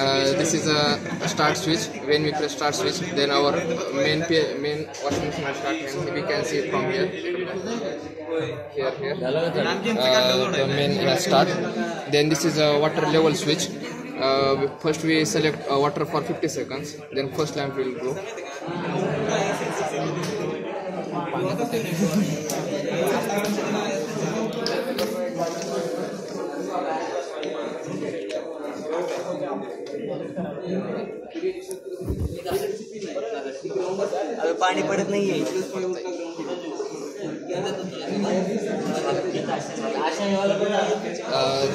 Uh, this is a start switch. When we press start switch, then our main main washing machine will start, and we can see it from here, here, here. Uh, the main start. Then this is a water level switch. Uh, first we select uh, water for 50 seconds. Then first lamp will go. अभी पानी पड़त नहीं है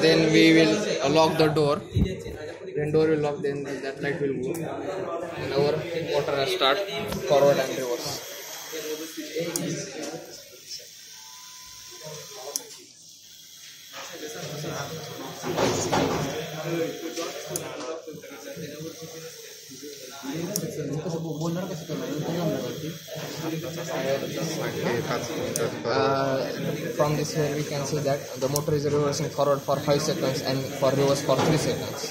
then we will lock the door then door will lock then that light will go and our water start forward and reverse Uh, from this here we can see that the motor is reversing forward for 5 seconds and for reverse for 3 seconds.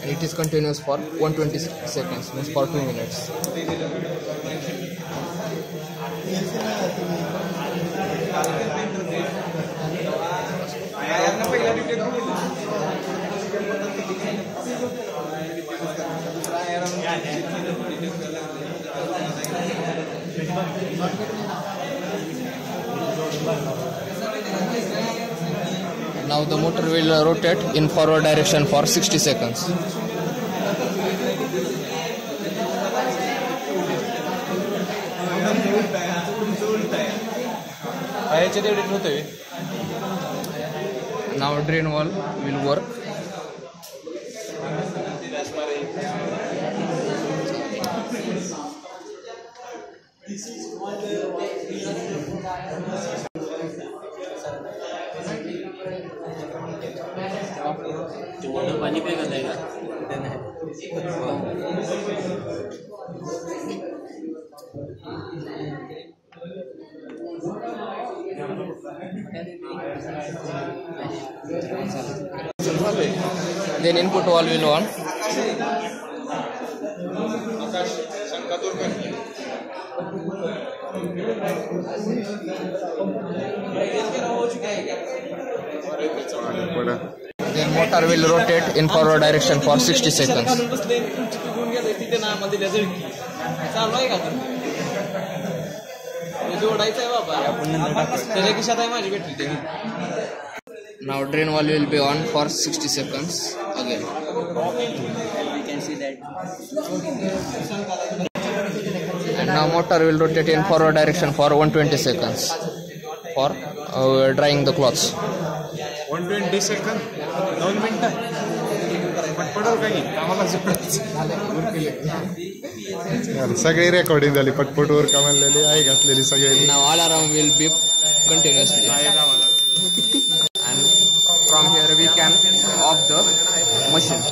And it is continuous for 120 seconds means for 2 minutes now the motor will rotate in forward direction for 60 seconds. Now drain wall will work पाणी पेगत आहे का then input wall will on then motor will rotate in forward direction for 60 seconds ते now drain wall will be on for 60 seconds again and now motor will rotate in forward direction for 120 seconds for uh, drying the clothes one twenty second दोन मिनिटं पण पडल काही आम्हाला सगळी recording झाली पटपटवर कमाललेली आई घातलेली सगळ्यांनी now alarm will beep continuously and from here we can off the machine